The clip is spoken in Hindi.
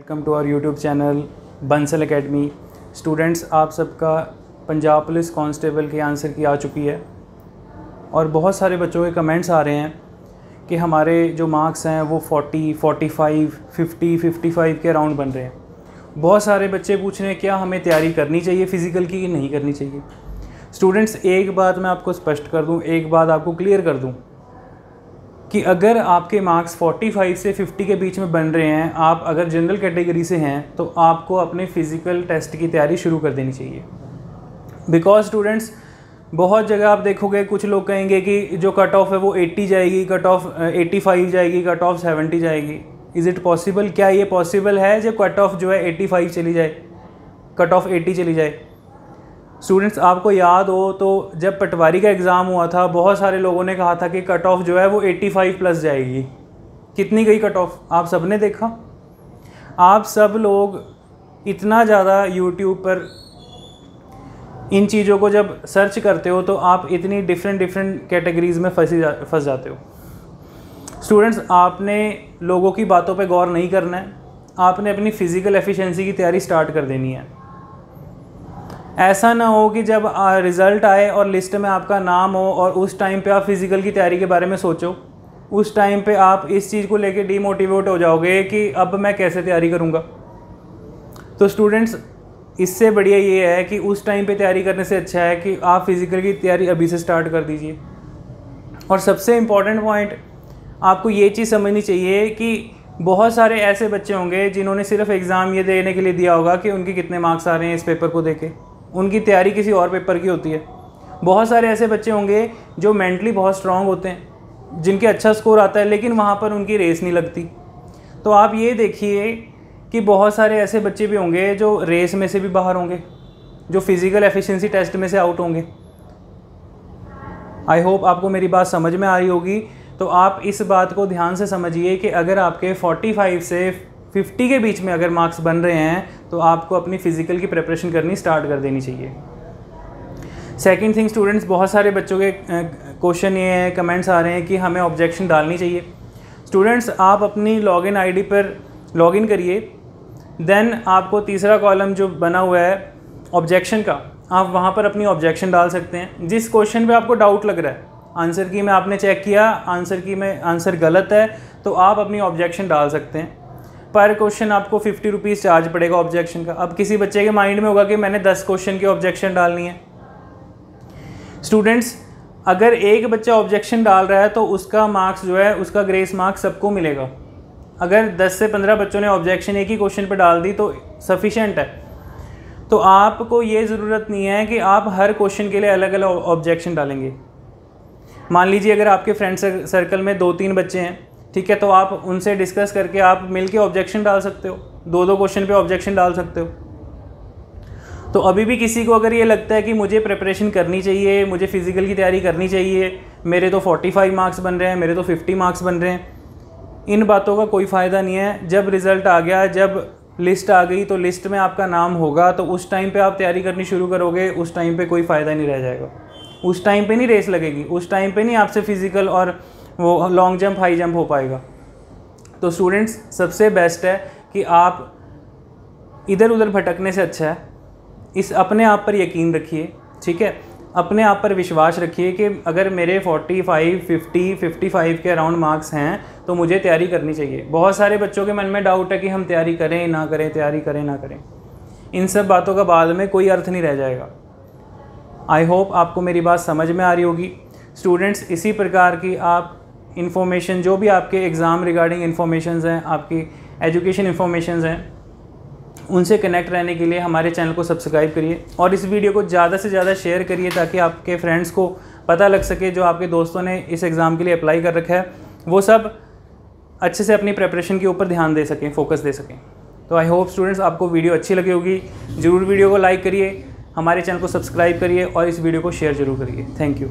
Welcome to our YouTube channel Bansal academy. Students आप सबका पंजाब पुलिस कांस्टेबल के आंसर की आ चुकी है और बहुत सारे बच्चों के कमेंट्स आ रहे हैं कि हमारे जो मार्क्स हैं वो 40, 45, 50, 55 के अराउंड बन रहे हैं। बहुत सारे बच्चे पूछ रहे हैं क्या हमें तैयारी करनी चाहिए फ़िज़िकल की कि नहीं करनी चाहिए? स्टूडेंट्स एक बात मैं आपको स्पष्ट कर दूँ एक बात आपको क्लियर कर दूँ। कि अगर आपके मार्क्स 45 से 50 के बीच में बन रहे हैं, आप अगर जनरल कैटेगरी से हैं तो आपको अपने फ़िज़िकल टेस्ट की तैयारी शुरू कर देनी चाहिए। बिकॉज़ स्टूडेंट्स बहुत जगह आप देखोगे, कुछ लोग कहेंगे कि जो कट ऑफ़ है वो 80 जाएगी कट ऑफ़ 85 जाएगी कट ऑफ़ 70 जाएगी। इज़ इट पॉसिबल क्या ये पॉसिबल है जब कट ऑफ़ जो है 85 चली जाए? कट ऑफ़ 80 चली जाए। स्टूडेंट्स आपको याद हो तो जब पटवारी का एग्ज़ाम हुआ था, बहुत सारे लोगों ने कहा था कि कट ऑफ़ जो है वो 85 प्लस जाएगी। कितनी गई कट ऑफ़ आप सबने देखा? आप सब लोग इतना ज़्यादा यूट्यूब पर इन चीज़ों को जब सर्च करते हो तो आप इतनी डिफरेंट डिफरेंट कैटेगरीज़ में फंसी जा, फंस जाते हो। स्टूडेंट्स आपने लोगों की बातों पे गौर नहीं करना है। आपने अपनी फ़िज़िकल एफिशिएंसी की तैयारी स्टार्ट कर देनी है। ऐसा ना हो कि जब रिज़ल्ट आए और लिस्ट में आपका नाम हो और उस टाइम पे आप फ़िज़िकल की तैयारी के बारे में सोचो, उस टाइम पे आप इस चीज़ को लेके डीमोटिवेट हो जाओगे कि अब मैं कैसे तैयारी करूँगा। तो स्टूडेंट्स इससे बढ़िया ये है कि उस टाइम पे तैयारी करने से अच्छा है कि आप फ़िज़िकल की तैयारी अभी से स्टार्ट कर दीजिए। और सबसे इंपॉर्टेंट पॉइंट आपको ये चीज़ समझनी चाहिए कि बहुत सारे ऐसे बच्चे होंगे जिन्होंने सिर्फ़ एग्ज़ाम ये देने के लिए दिया होगा कि उनके कितने मार्क्स आ रहे हैं इस पेपर को देके उनकी तैयारी किसी और पेपर की होती है। बहुत सारे ऐसे बच्चे होंगे जो मेंटली बहुत स्ट्रांग होते हैं, जिनके अच्छा स्कोर आता है, लेकिन वहाँ पर उनकी रेस नहीं लगती। तो आप ये देखिए कि बहुत सारे ऐसे बच्चे भी होंगे जो रेस में से भी बाहर होंगे, जो फ़िज़िकल एफिशिएंसी टेस्ट में से आउट होंगे। आई होप आपको मेरी बात समझ में आ रही होगी। तो आप इस बात को ध्यान से समझिए कि अगर आपके 45 से 50 के बीच में अगर मार्क्स बन रहे हैं तो आपको अपनी फ़िज़िकल की प्रिपरेशन करनी स्टार्ट कर देनी चाहिए। सेकेंड थिंग स्टूडेंट्स बहुत सारे बच्चों के क्वेश्चन ये हैं कमेंट्स आ रहे हैं कि हमें ऑब्जेक्शन डालनी चाहिए। स्टूडेंट्स आप अपनी लॉगिन आईडी पर लॉगिन करिए देन आपको तीसरा कॉलम जो बना हुआ है ऑब्जेक्शन का, आप वहाँ पर अपनी ऑब्जेक्शन डाल सकते हैं। जिस क्वेश्चन पे आपको डाउट लग रहा है आंसर की में आपने चेक किया आंसर की में आंसर गलत है तो आप अपनी ऑब्जेक्शन डाल सकते हैं। पर क्वेश्चन आपको फिफ्टी रुपीज़ चार्ज पड़ेगा ऑब्जेक्शन का। अब किसी बच्चे के माइंड में होगा कि मैंने दस क्वेश्चन की ऑब्जेक्शन डालनी है। स्टूडेंट्स अगर एक बच्चा ऑब्जेक्शन डाल रहा है तो उसका मार्क्स जो है, उसका ग्रेस मार्क्स सबको मिलेगा। अगर 10 से 15 बच्चों ने ऑब्जेक्शन एक ही क्वेश्चन पर डाल दी तो सफिशेंट है। तो आपको ये ज़रूरत नहीं है कि आप हर क्वेश्चन के लिए अलग अलग ऑब्जेक्शन डालेंगे। मान लीजिए अगर आपके फ्रेंड सर्कल में दो तीन बच्चे हैं ठीक है तो आप उनसे डिस्कस करके आप मिल के ऑब्जेक्शन डाल सकते हो। दो दो क्वेश्चन पे ऑब्जेक्शन डाल सकते हो। तो अभी भी किसी को अगर ये लगता है कि मुझे प्रिपरेशन करनी चाहिए, मुझे फ़िज़िकल की तैयारी करनी चाहिए, मेरे तो 45 मार्क्स बन रहे हैं, मेरे तो 50 मार्क्स बन रहे हैं, इन बातों का कोई फ़ायदा नहीं है। जब रिज़ल्ट आ गया, जब लिस्ट आ गई तो लिस्ट में आपका नाम होगा तो उस टाइम पे आप तैयारी करनी शुरू करोगे, उस टाइम पे कोई फ़ायदा नहीं रह जाएगा। उस टाइम पे नहीं रेस लगेगी, उस टाइम पे नहीं आपसे फ़िज़िकल और वो लॉन्ग जंप हाई जंप हो पाएगा। तो स्टूडेंट्स सबसे बेस्ट है कि आप इधर उधर भटकने से अच्छा है। इस अपने आप पर यकीन रखिए ठीक है? अपने आप पर विश्वास रखिए कि अगर मेरे 45, 50, 55 के अराउंड मार्क्स हैं तो मुझे तैयारी करनी चाहिए। बहुत सारे बच्चों के मन में डाउट है कि हम तैयारी करें ना करें तैयारी करें ना करें। इन सब बातों का बाद में कोई अर्थ नहीं रह जाएगा। आई होप आपको मेरी बात समझ में आ रही होगी। स्टूडेंट्स इसी प्रकार की आप इन्फॉर्मेशन जो भी आपके एग्ज़ाम रिगार्डिंग इन्फॉर्मेशन हैं, आपकी एजुकेशन इन्फॉर्मेशन हैं, उनसे कनेक्ट रहने के लिए हमारे चैनल को सब्सक्राइब करिए और इस वीडियो को ज़्यादा से ज़्यादा शेयर करिए ताकि आपके फ्रेंड्स को पता लग सके जो आपके दोस्तों ने इस एग्ज़ाम के लिए अप्लाई कर रखा है। वो सब अच्छे से अपनी प्रेपरेशन के ऊपर ध्यान दे सकें फोकस दे सकें। तो आई होप स्टूडेंट्स आपको वीडियो अच्छी लगी होगी। ज़रूर वीडियो को लाइक करिए, हमारे चैनल को सब्सक्राइब करिए और इस वीडियो को शेयर ज़रूर करिए। Thank you